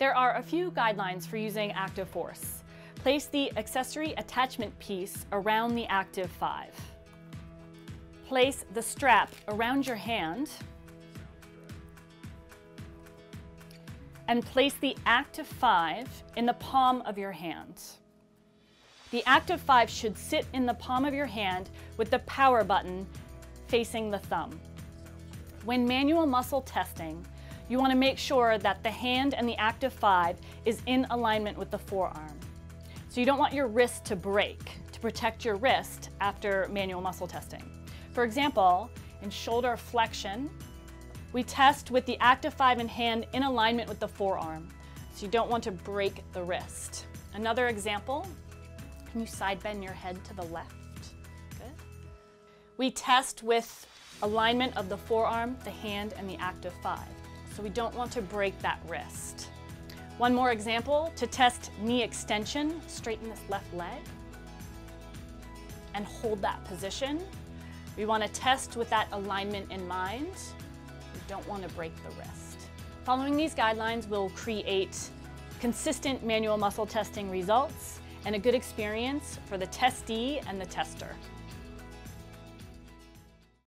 There are a few guidelines for using ActivForce. Place the accessory attachment piece around the Activ5. Place the strap around your hand and place the Activ5 in the palm of your hand. The Activ5 should sit in the palm of your hand with the power button facing the thumb. When manual muscle testing, you want to make sure that the hand and the Activ5 is in alignment with the forearm. So you don't want your wrist to break to protect your wrist after manual muscle testing. For example, in shoulder flexion, we test with the Activ5 in hand in alignment with the forearm. So you don't want to break the wrist. Another example, can you side bend your head to the left? Good. We test with alignment of the forearm, the hand, and the active 5. So we don't want to break that wrist. One more example, to test knee extension, straighten this left leg and hold that position. We want to test with that alignment in mind. We don't want to break the wrist. Following these guidelines will create consistent manual muscle testing results and a good experience for the testee and the tester.